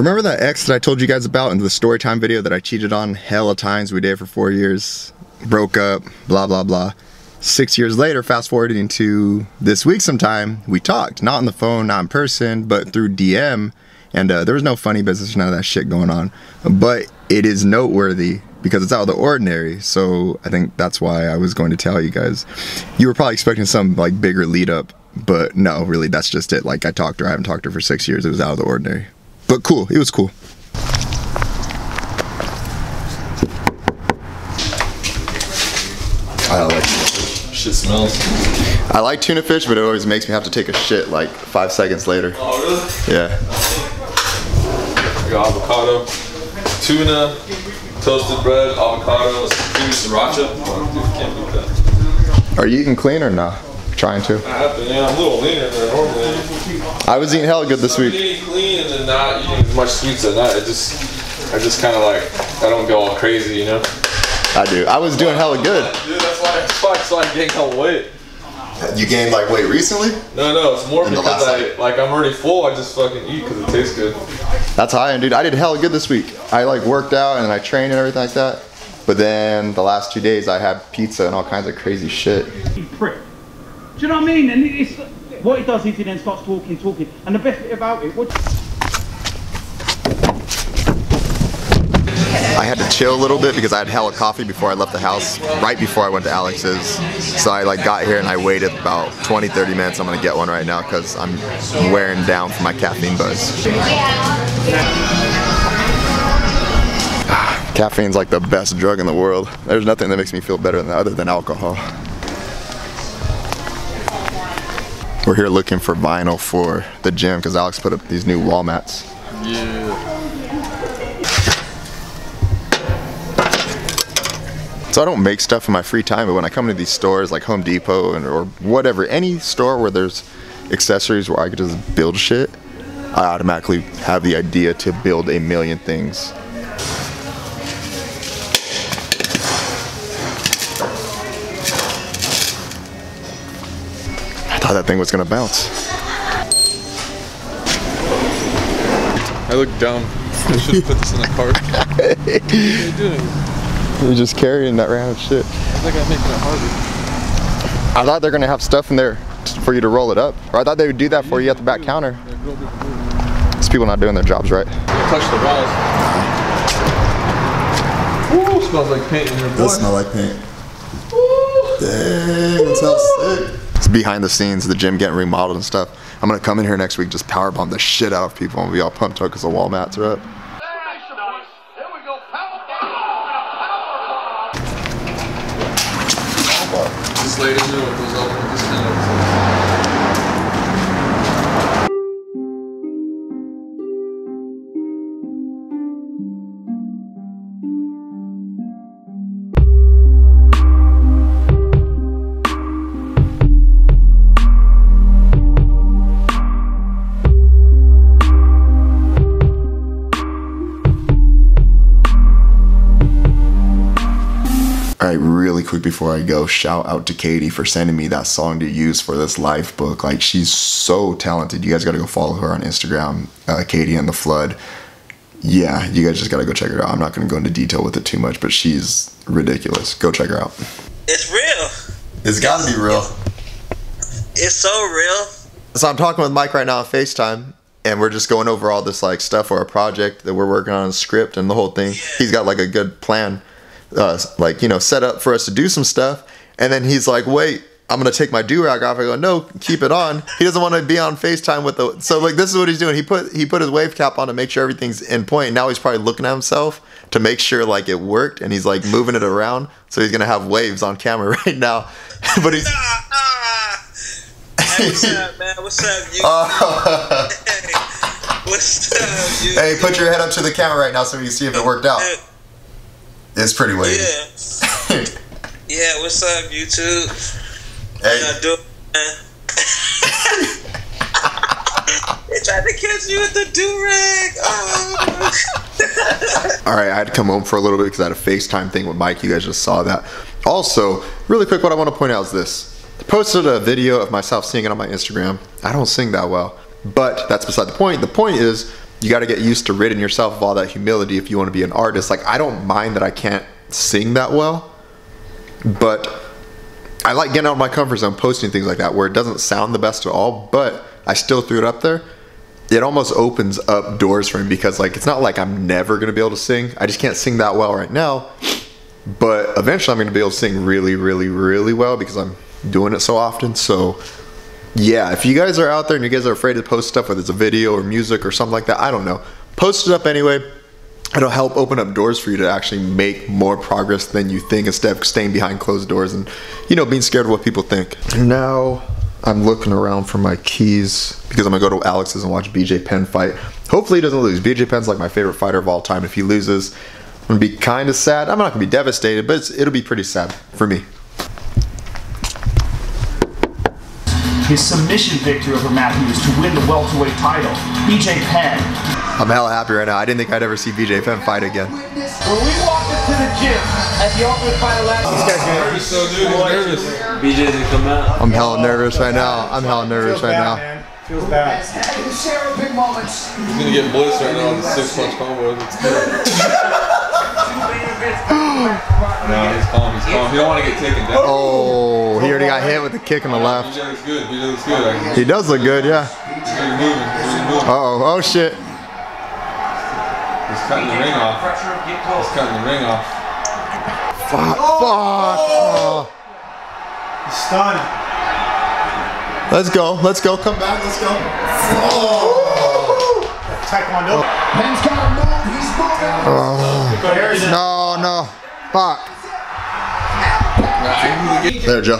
Remember that ex that I told you guys about in the story time video that I cheated on hella times? We dated for four years, broke up, blah, blah, blah. Six years later, fast forwarding to this week sometime, we talked. Not on the phone, not in person, but through DM. And uh, there was no funny business, none of that shit going on. But it is noteworthy because it's out of the ordinary. So I think that's why I was going to tell you guys. You were probably expecting some like bigger lead up, but no, really, that's just it. Like I talked to her, I haven't talked to her for six years. It was out of the ordinary. But cool, it was cool. I like Shit smells. I like tuna fish, but it always makes me have to take a shit like five seconds later. Oh, really? Yeah. I got avocado, tuna, toasted bread, avocado, sriracha. Oh, dude, can't beat that. Are you eating clean or not? Trying to. I have to, yeah, I'm a little leaner than normally. I was eating hella good this week. eating clean and then not eating as much sweets at night. I just, I just kind of like, I don't go all crazy, you know? I do. I was doing hella good. Dude, that's why, that's why I started getting hella weight. You gained like weight recently? No, no, it's more In because last I, like, I'm already full. I just fucking eat because it tastes good. That's how I am, dude. I did hella good this week. I like worked out and I trained and everything like that. But then the last two days I had pizza and all kinds of crazy shit. fucking prick. Do you know what I mean? And it's what he does is he then starts talking, talking. And the best bit about it, what I had to chill a little bit because I had hell of a hella coffee before I left the house, right before I went to Alex's. So I like got here and I waited about 20, 30 minutes. I'm gonna get one right now because I'm wearing down from my caffeine buzz. Caffeine's like the best drug in the world. There's nothing that makes me feel better than other than alcohol. We're here looking for vinyl for the gym because Alex put up these new wall mats. So I don't make stuff in my free time, but when I come to these stores like Home Depot and or whatever, any store where there's accessories where I could just build shit, I automatically have the idea to build a million things. I thought that thing was gonna bounce. I look dumb. I should have put this in the cart. what are you doing? You're just carrying that random shit. I think I'm making it harder. I thought they're gonna have stuff in there for you to roll it up. Or I thought they would do that for you at the back counter. These people not doing their jobs right. Touch the walls. Ooh, smells like paint in your blood. smell like paint. Dang, that smells sick. It's behind the scenes, the gym getting remodeled and stuff. I'm gonna come in here next week, just power bomb the shit out of people and be all pumped up because the wall mats are up. Just laid in there with All right, really quick before I go, shout out to Katie for sending me that song to use for this Lifebook. Like, she's so talented. You guys got to go follow her on Instagram, uh, Katie and the Flood. Yeah, you guys just got to go check her out. I'm not going to go into detail with it too much, but she's ridiculous. Go check her out. It's real. It's got to be real. It's so real. So I'm talking with Mike right now on FaceTime, and we're just going over all this like stuff for a project that we're working on, a script and the whole thing. He's got like a good plan, uh, like you know, set up for us to do some stuff. And then he's like, "Wait, I'm gonna take my do rag off." I go, "No, keep it on." He doesn't want to be on FaceTime with the. So like, this is what he's doing. He put he put his wave cap on to make sure everything's in point. Now he's probably looking at himself to make sure like it worked, and he's like moving it around. So he's gonna have waves on camera right now, but he's. Hey, what's up, man? What's up, you? Uh, Hey, what's up, you? Hey, put your head up to the camera right now so we can see if it worked out. It's pretty weird. Yeah. Yeah, what's up, YouTube? Hey. How you they tried to catch you with the do rag. Oh. All right, I had to come home for a little bit because I had a FaceTime thing with Mike. You guys just saw that. Also, really quick, what I want to point out is this. I posted a video of myself singing on my Instagram. I don't sing that well, but that's beside the point. The point is, you got to get used to ridding yourself of all that humility if you want to be an artist. Like, I don't mind that I can't sing that well, but I like getting out of my comfort zone, posting things like that where it doesn't sound the best at all, but I still threw it up there. It almost opens up doors for me because like it's not like I'm never gonna be able to sing. I just can't sing that well right now. But eventually I'm gonna be able to sing really, really, really well because I'm doing it so often. So yeah, if you guys are out there and you guys are afraid to post stuff, whether it's a video or music or something like that, I don't know. Post it up anyway. It'll help open up doors for you to actually make more progress than you think instead of staying behind closed doors and, you know, being scared of what people think. Now I'm looking around for my keys because I'm gonna go to Alex's and watch BJ Penn fight. Hopefully he doesn't lose. BJ Penn's like my favorite fighter of all time. If he loses, I'm gonna be kind of sad. I'm not gonna be devastated, but it'll be pretty sad for me. His submission victory over Matt Hughes to win the welterweight title. BJ Penn. I'm hella happy right now. I didn't think I'd ever see BJ Penn fight again. When we walked into the gym at the Ultimate Fighter last Nervous though, dude. He's nervous. BJ didn't come out. I'm hella nervous right now. I'm hella nervous right now. Man. Feels bad. Share big moments. He's gonna get blitzed right now on the six punch combo. It's good. no, he's calm. He's calm. He don't want to get taken down. Oh, he already got hit with a kick in the left. BJ looks good. BJ looks good. He does look good, yeah. he's really moving. He's really moving. Uh oh, oh shit. He's cutting the ring off. He's cutting the ring off. Fuck, fuck. Oh. Stunned. Let's go, let's go, come back, let's go. Taekwondo. Penn's got to move. He's moving. No, no, fuck. There, Joe.